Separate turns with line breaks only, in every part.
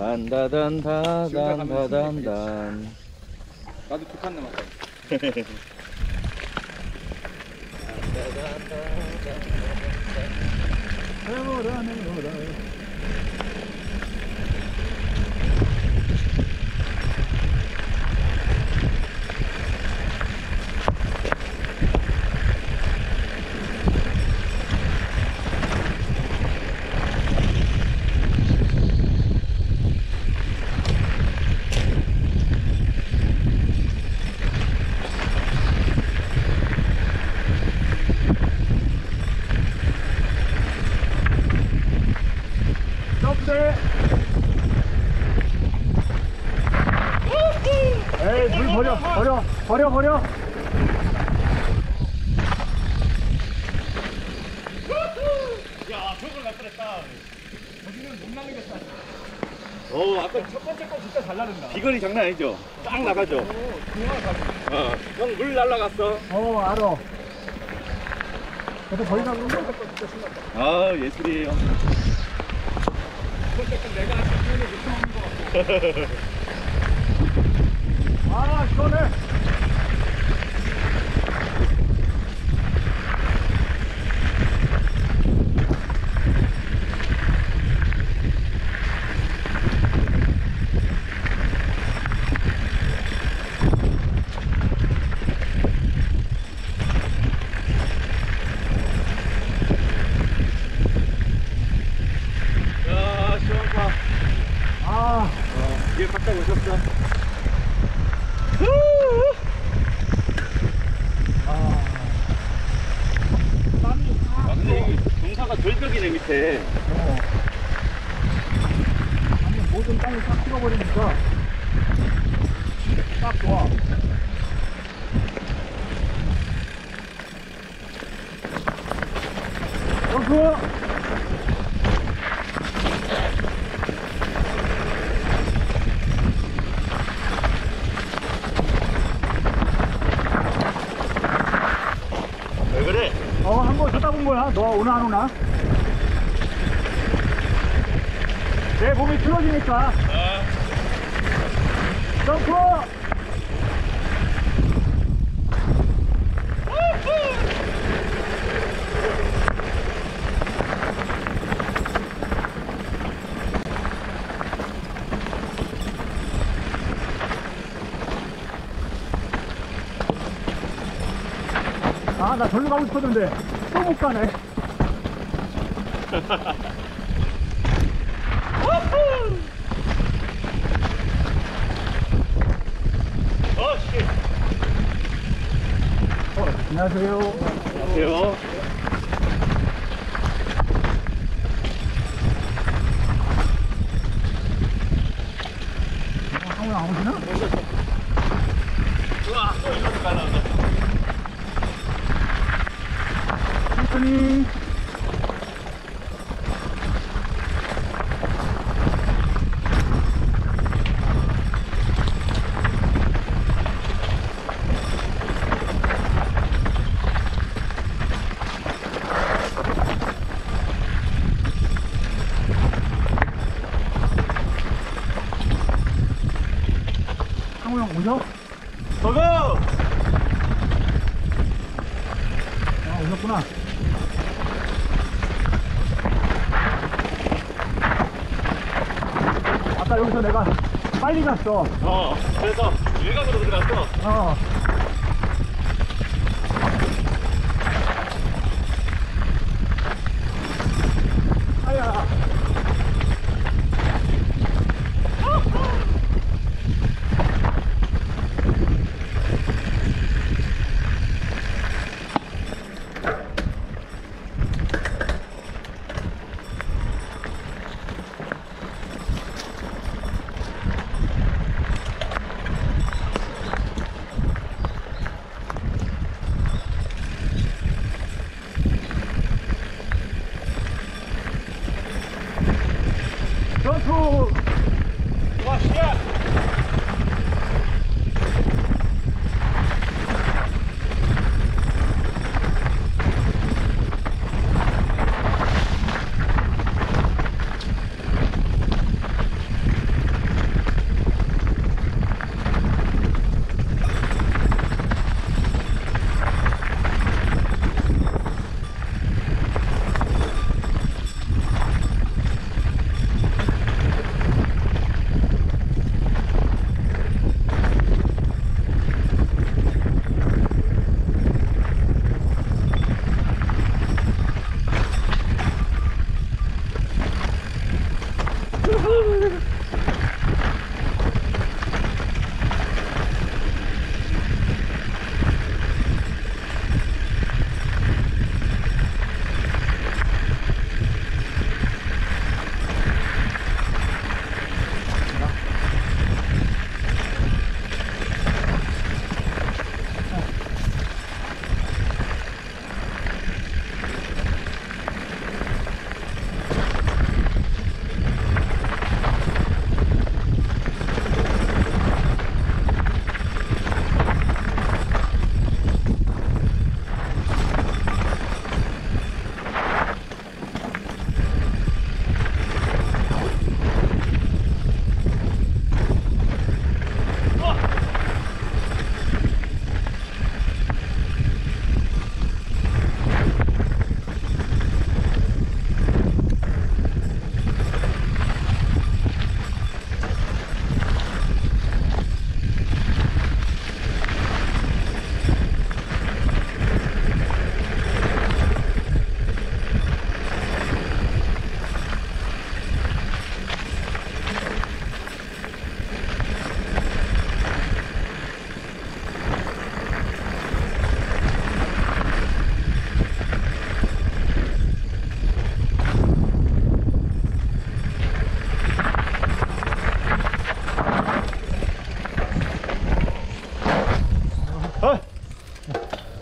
단다단다단다단단.
나도 두 칸 남았다.
내려라 내려라 버려 버려 버려
야, 저걸 낚으랬다. 저기는 못 낚으겠다. 어, 아까 첫 번째 거 진짜 잘 나른다.
비거리 장난 아니죠? 딱 나가죠? 어, 형물 날라갔어
어 알아 그래서 버리나 그런 거?
아 예술이에요
아 시원해
야 시원파
아
이게 바짝 오셨어 아 근데 이 동사가
어. 아니 모든 땅을 싹 찍어버리니까 딱 좋아 점프
왜 그래?
어, 한 번 쳐다본 거야. 너 오나 안 오나? 내 몸이 틀어지니까. 점프! 아, 나 절로 가고 싶었는데 또 못 가네.
어 씨.
어, 안녕하세요.
안녕하세요
상훈 안 오시나?
우와 또 이렇게 날라온다
천천히. 상훈 형 오죠?
고고!
아, 오셨구나. 아까 여기서 내가 빨리 갔어.
어 그래서 일각으로 들어갔어
어.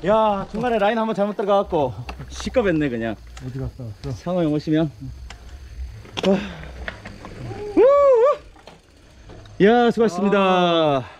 야
중간에 라인 한번 잘못 들어가갖고 시겁했네 그냥
어디 갔다 왔어?
상호 형 오시면 우. 야 수고하셨습니다